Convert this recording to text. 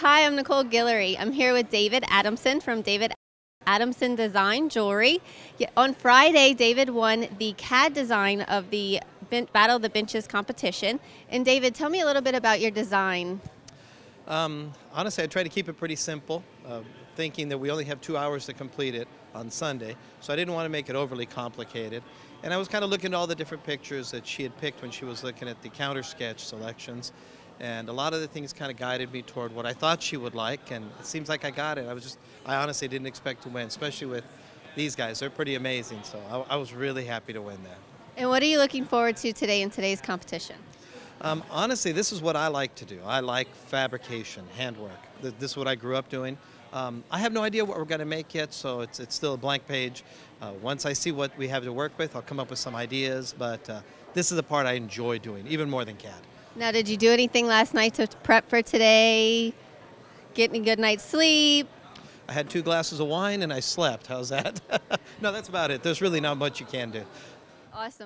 Hi, I'm Nichole Guillory. I'm here with David Adamson from David Adamson Design Jewelry. On Friday, David won the CAD design of the Battle of the Benches competition. And David, tell me a little bit about your design. Um, honestly, I try to keep it pretty simple, uh, thinking that we only have two hours to complete it on Sunday, so I didn't want to make it overly complicated. And I was kind of looking at all the different pictures that she had picked when she was looking at the CounterSketch selections. And a lot of the things kind of guided me toward what I thought she would like, and it seems like I got it. I was just, I honestly didn't expect to win, especially with these guys. They're pretty amazing, so I, I was really happy to win that. And what are you looking forward to today in today's competition? Um, honestly, this is what I like to do. I like fabrication, handwork. This is what I grew up doing. Um, I have no idea what we're going to make yet, so it's, it's still a blank page. Uh, once I see what we have to work with, I'll come up with some ideas, but uh, this is the part I enjoy doing, even more than CAD. Now, did you do anything last night to prep for today? Getting a good night's sleep? I had two glasses of wine and I slept. How's that? no, that's about it. There's really not much you can do. Awesome.